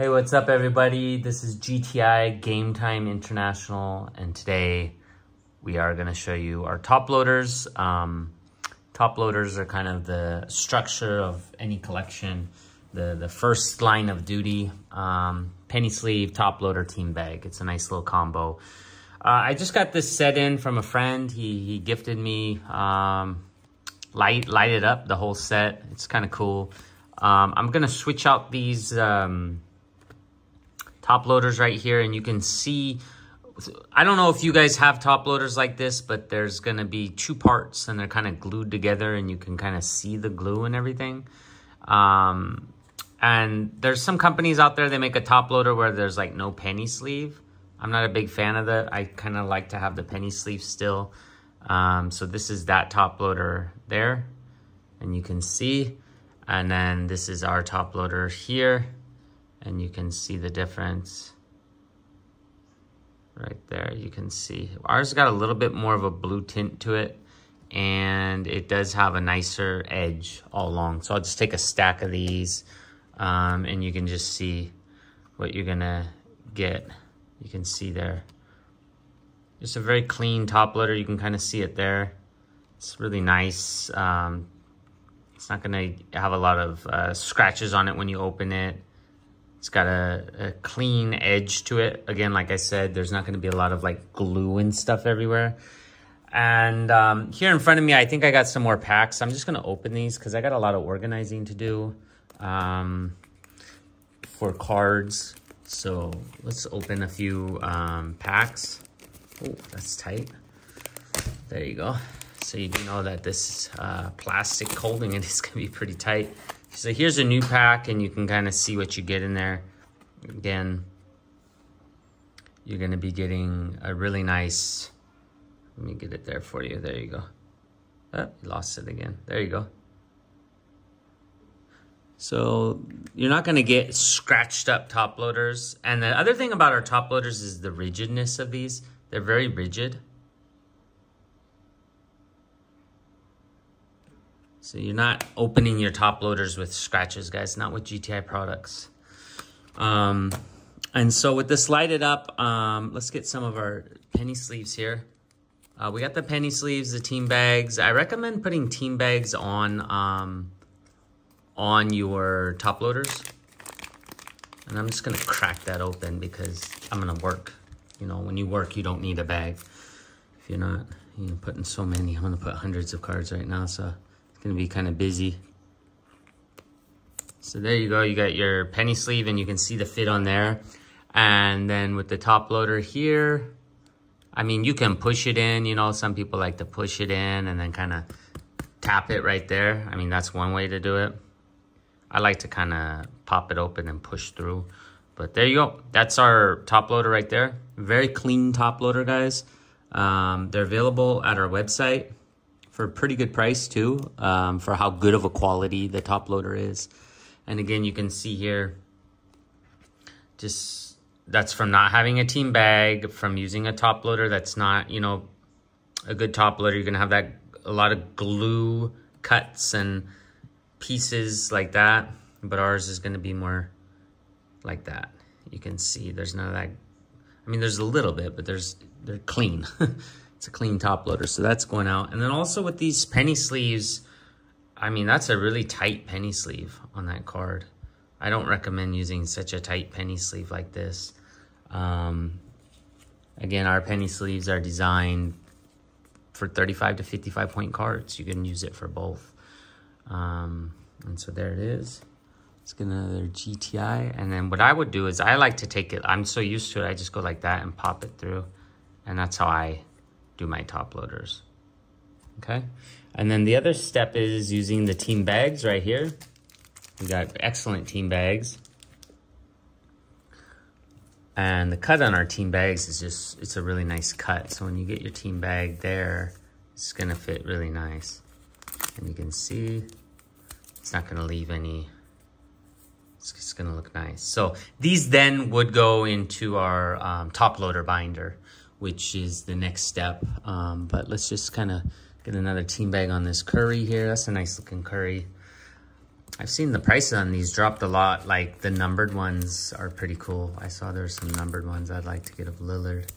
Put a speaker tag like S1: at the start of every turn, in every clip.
S1: Hey, what's up everybody? This is GTI Game Time International and today we are going to show you our top loaders. Um, top loaders are kind of the structure of any collection. The, the first line of duty, um, penny sleeve, top loader, team bag. It's a nice little combo. Uh, I just got this set in from a friend. He, he gifted me um, light, lighted up the whole set. It's kind of cool. Um, I'm going to switch out these um, top loaders right here and you can see I don't know if you guys have top loaders like this, but there's going to be two parts and they're kind of glued together and you can kind of see the glue and everything. Um, and there's some companies out there, they make a top loader where there's like no penny sleeve. I'm not a big fan of that. I kind of like to have the penny sleeve still. Um, so this is that top loader there and you can see. And then this is our top loader here and you can see the difference right there. You can see ours got a little bit more of a blue tint to it and it does have a nicer edge all along. So I'll just take a stack of these um, and you can just see what you're gonna get. You can see there. Just a very clean top loader. You can kind of see it there. It's really nice. Um, it's not gonna have a lot of uh, scratches on it when you open it. It's got a, a, clean edge to it. Again, like I said, there's not gonna be a lot of like glue and stuff everywhere. And um, here in front of me, I think I got some more packs. I'm just gonna open these because I got a lot of organizing to do um, for cards. So let's open a few um, packs. Oh, that's tight. There you go. So you do know that this uh, plastic holding it is gonna be pretty tight. So here's a new pack and you can kind of see what you get in there. Again, you're gonna be getting a really nice, let me get it there for you. There you go. Oh, lost it again. There you go. So you're not gonna get scratched up top loaders. And the other thing about our top loaders is the rigidness of these. They're very rigid. So you're not opening your top loaders with scratches, guys, not with GTI products. Um, and so with this lighted up, um, let's get some of our penny sleeves here. Uh, we got the penny sleeves, the team bags. I recommend putting team bags on, um, on your top loaders. And I'm just gonna crack that open because I'm gonna work. You know, when you work, you don't need a bag. If you're not, you know, putting so many, I'm gonna put hundreds of cards right now, so gonna be kind of busy. So there you go, you got your penny sleeve and you can see the fit on there. And then with the top loader here, I mean, you can push it in, you know, some people like to push it in and then kind of tap it right there. I mean, that's one way to do it. I like to kind of pop it open and push through. But there you go. That's our top loader right there. Very clean top loader, guys. Um, they're available at our website for a pretty good price too, um, for how good of a quality the top loader is. And again, you can see here, just that's from not having a team bag, from using a top loader that's not, you know, a good top loader. You're gonna have that a lot of glue cuts and pieces like that, but ours is gonna be more like that. You can see there's none of that. I mean, there's a little bit, but there's they're clean. It's a clean top loader, so that's going out. And then also with these penny sleeves, I mean, that's a really tight penny sleeve on that card. I don't recommend using such a tight penny sleeve like this. Um, again, our penny sleeves are designed for 35 to 55 point cards. You can use it for both. Um, and so there it is. Let's get another GTI. And then what I would do is I like to take it, I'm so used to it, I just go like that and pop it through. And that's how I do my top loaders. Okay. And then the other step is using the team bags right here. We got excellent team bags. And the cut on our team bags is just, it's a really nice cut. So when you get your team bag there, it's gonna fit really nice. And you can see, it's not gonna leave any, it's just gonna look nice. So these then would go into our um, top loader binder which is the next step. Um, but let's just kind of get another team bag on this curry here. That's a nice looking curry. I've seen the prices on these dropped a lot. Like the numbered ones are pretty cool. I saw there's some numbered ones I'd like to get of Lillard,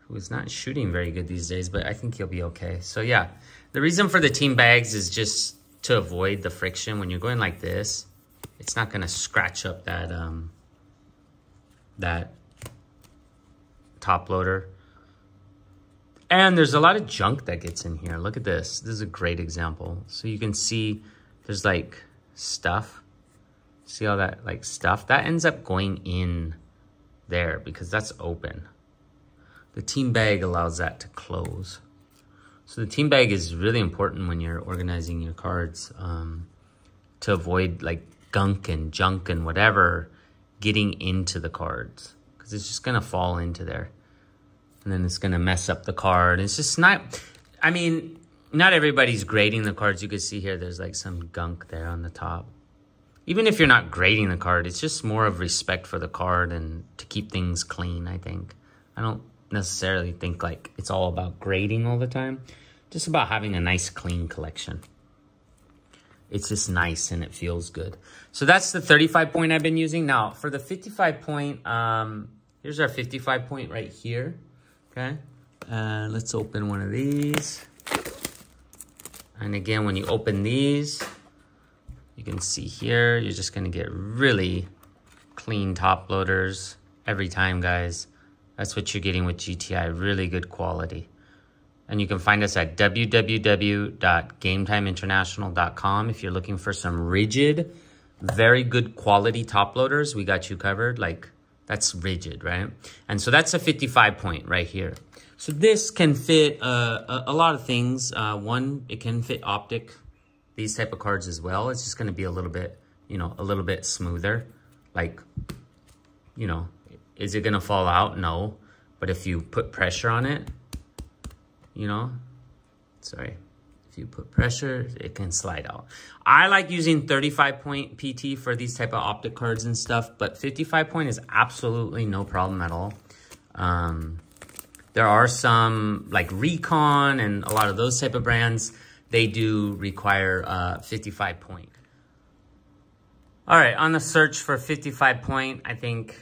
S1: who's not shooting very good these days, but I think he'll be okay. So yeah, the reason for the team bags is just to avoid the friction when you're going like this. It's not gonna scratch up that um, that top loader. And there's a lot of junk that gets in here. Look at this. This is a great example. So you can see there's like stuff. See all that like stuff? That ends up going in there because that's open. The team bag allows that to close. So the team bag is really important when you're organizing your cards um, to avoid like gunk and junk and whatever getting into the cards because it's just going to fall into there. And then it's going to mess up the card. It's just not, I mean, not everybody's grading the cards. You can see here, there's like some gunk there on the top. Even if you're not grading the card, it's just more of respect for the card and to keep things clean, I think. I don't necessarily think like it's all about grading all the time. Just about having a nice clean collection. It's just nice and it feels good. So that's the 35 point I've been using. Now for the 55 point, um, here's our 55 point right here. Okay. Uh, let's open one of these. And again, when you open these, you can see here, you're just gonna get really clean top loaders every time, guys. That's what you're getting with GTI, really good quality. And you can find us at www.gametimeinternational.com if you're looking for some rigid, very good quality top loaders. We got you covered. Like, that's rigid, right? And so that's a 55 point right here. So this can fit uh, a, a, lot of things. Uh, one, it can fit optic, these type of cards as well. It's just gonna be a little bit, you know, a little bit smoother. Like, you know, is it gonna fall out? No. But if you put pressure on it, you know, sorry, if you put pressure, it can slide out. I like using 35 point PT for these type of optic cards and stuff, but 55 point is absolutely no problem at all. Um, there are some like Recon and a lot of those type of brands, they do require uh, 55 point. All right, on the search for 55 point, I think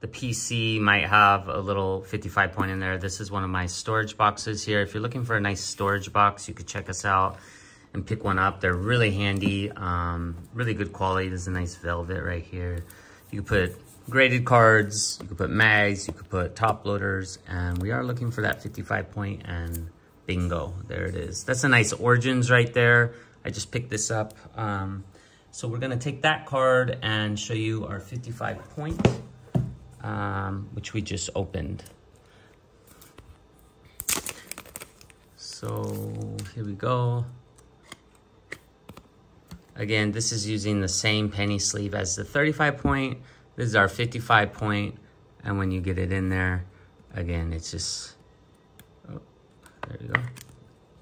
S1: the PC might have a little 55 point in there. This is one of my storage boxes here. If you're looking for a nice storage box, you could check us out and pick one up. They're really handy, um, really good quality. There's a nice velvet right here. You can put graded cards, you could put mags, you could put top loaders, and we are looking for that 55 point and bingo, there it is. That's a nice Origins right there. I just picked this up. Um, so we're gonna take that card and show you our 55 point, um, which we just opened. So here we go. Again, this is using the same penny sleeve as the 35 point, this is our 55 point, and when you get it in there, again, it's just, oh, there you go,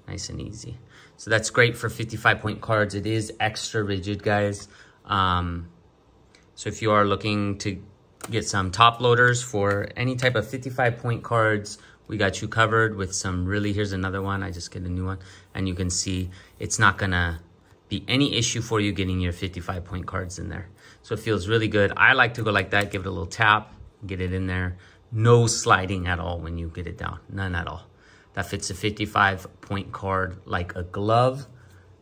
S1: nice and easy. So that's great for 55 point cards. It is extra rigid, guys. Um, so if you are looking to get some top loaders for any type of 55 point cards, we got you covered with some really, here's another one. I just get a new one. And you can see it's not gonna be any issue for you getting your 55 point cards in there. So it feels really good. I like to go like that, give it a little tap, get it in there. No sliding at all when you get it down, none at all. That fits a 55 point card like a glove.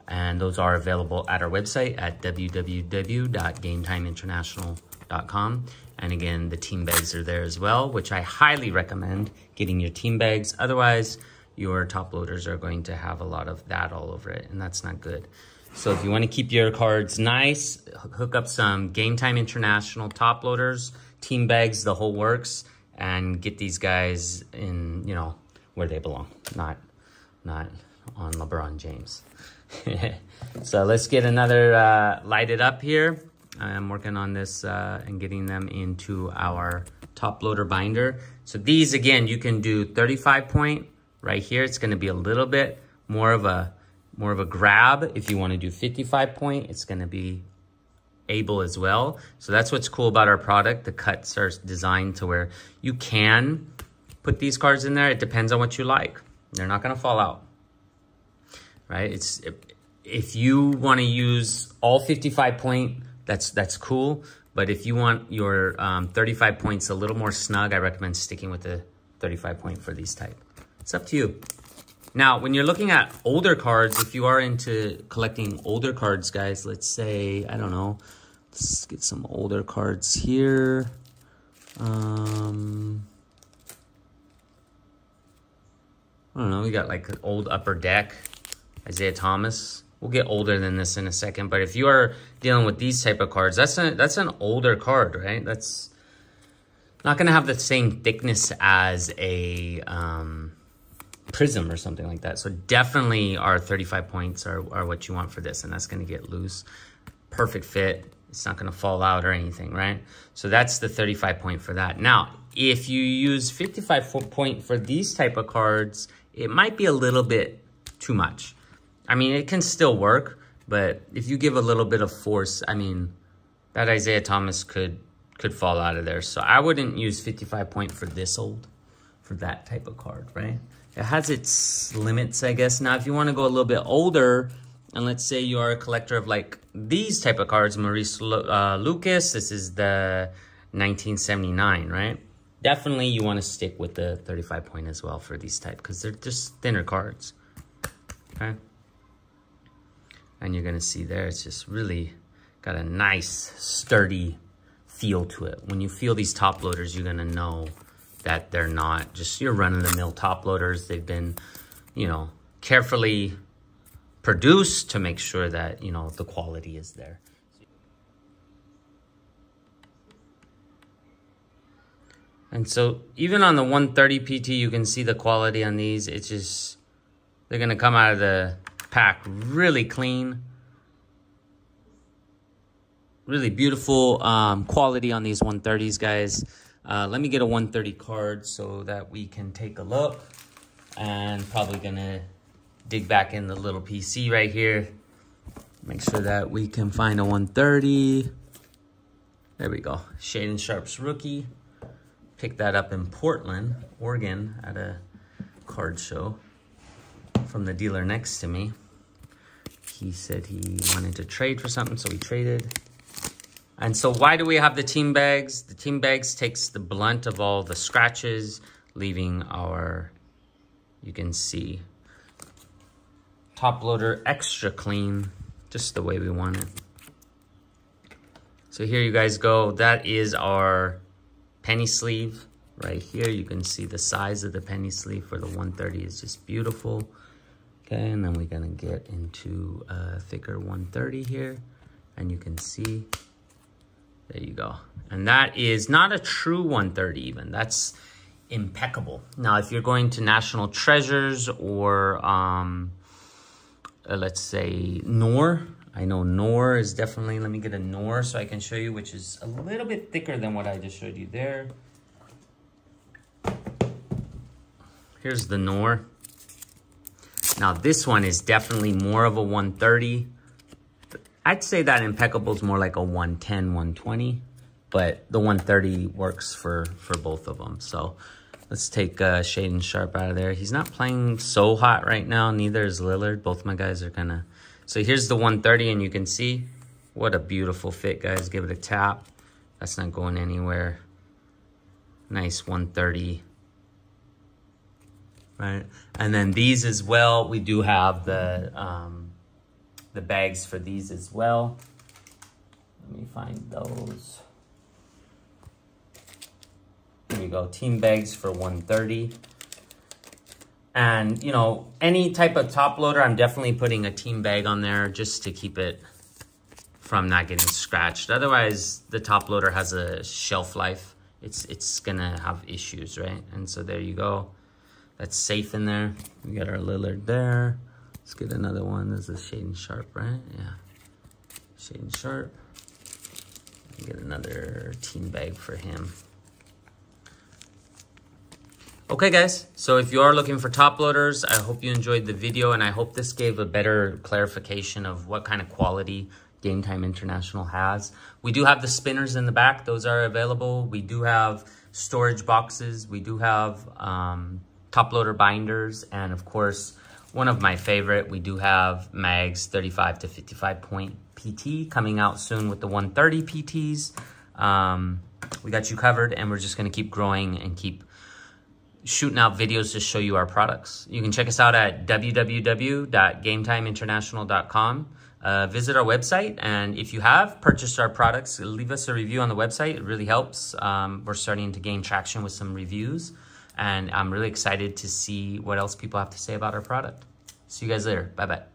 S1: And those are available at our website at www.gametimeinternational.com. And again, the team bags are there as well, which I highly recommend getting your team bags. Otherwise, your top loaders are going to have a lot of that all over it, and that's not good. So if you want to keep your cards nice, hook up some Game Time International top loaders, team bags, the whole works, and get these guys in, you know, where they belong, not, not on LeBron James. so let's get another uh, lighted up here. I'm working on this uh, and getting them into our top loader binder. So these, again, you can do 35 point right here. It's going to be a little bit more of a more of a grab. If you want to do 55 point, it's going to be able as well. So that's what's cool about our product. The cuts are designed to where you can put these cards in there. It depends on what you like. They're not going to fall out, right? It's if you want to use all 55 point, that's that's cool. But if you want your um, 35 points a little more snug, I recommend sticking with the 35 point for these type. It's up to you. Now, when you're looking at older cards, if you are into collecting older cards, guys, let's say, I don't know, let's get some older cards here. Um, I don't know, we got like an old upper deck, Isaiah Thomas. We'll get older than this in a second, but if you are dealing with these type of cards, that's, a, that's an older card, right? That's not going to have the same thickness as a... Um, Prizm or something like that. So definitely our 35 points are, are what you want for this, and that's gonna get loose. Perfect fit, it's not gonna fall out or anything, right? So that's the 35 point for that. Now, if you use 55 point for these type of cards, it might be a little bit too much. I mean, it can still work, but if you give a little bit of force, I mean, that Isaiah Thomas could could fall out of there. So I wouldn't use 55 point for this old, for that type of card, right? it has its limits, I guess. Now, if you want to go a little bit older, and let's say you are a collector of like these type of cards, Maurice uh, Lucas, this is the 1979, right? Definitely you want to stick with the 35 point as well for these type because they're just thinner cards, okay? And you're to see there, it's just really got a nice, sturdy feel to it. When you feel these top loaders, you're to know that they're not just your run-of-the-mill top loaders. They've been, you know, carefully produced to make sure that, you know, the quality is there. And so even on the 130 PT, you can see the quality on these. It's just, they're going to come out of the pack really clean. Really beautiful um, quality on these 130s, guys. Uh, let me get a 130 card so that we can take a look. And probably gonna dig back in the little PC right here. Make sure that we can find a 130. There we go. Shaedon Sharpe's rookie. Picked that up in Portland, Oregon at a card show from the dealer next to me. He said he wanted to trade for something, so we traded. And so why do we have the team bags? The team bags takes the blunt of all the scratches, leaving our, you can see, top loader extra clean, just the way we want it. So here you guys go. That is our penny sleeve right here. You can see the size of the penny sleeve for the 130 is just beautiful. Okay, and then we're gonna get into a thicker 130 here. And you can see there you go. And that is not a true 130 even. That's impeccable. Now, if you're going to National Treasures or, um, uh, let's say, Noir, I know Noir is definitely, let me get a Noir so I can show you, which is a little bit thicker than what I just showed you there. Here's the Noir. Now, this one is definitely more of a 130. I'd say that Impeccable is more like a 110, 120, but the 130 works for, for both of them. So let's take uh, Shaedon Sharpe out of there. He's not playing so hot right now. Neither is Lillard. Both my guys are kind of... So here's the 130, and you can see what a beautiful fit, guys. Give it a tap. That's not going anywhere. Nice 130. Right. And then these as well, we do have the... Um, the bags for these as well. Let me find those. There you go, team bags for 130. And, you know, any type of top loader, I'm definitely putting a team bag on there just to keep it from not getting scratched. Otherwise, the top loader has a shelf life. It's, it's gonna have issues, right? And so there you go. That's safe in there. We got our Lillard there. Let's get another one. This is Shaedon Sharpe, right? Yeah. Shaedon Sharpe. Get another team bag for him. Okay, guys. So if you are looking for top loaders, I hope you enjoyed the video, and I hope this gave a better clarification of what kind of quality Game Time International has. We do have the spinners in the back. Those are available. We do have storage boxes. We do have um, top loader binders, and of course, one of my favorite. We do have mags 35 to 55 point PT coming out soon with the 130 PTs. Um, we got you covered and we're just gonna keep growing and keep shooting out videos to show you our products. You can check us out at www.gametimeinternational.com. Uh, visit our website, and if you have purchased our products, leave us a review on the website. It really helps. Um, we're starting to gain traction with some reviews, and I'm really excited to see what else people have to say about our product. See you guys later. Bye bye.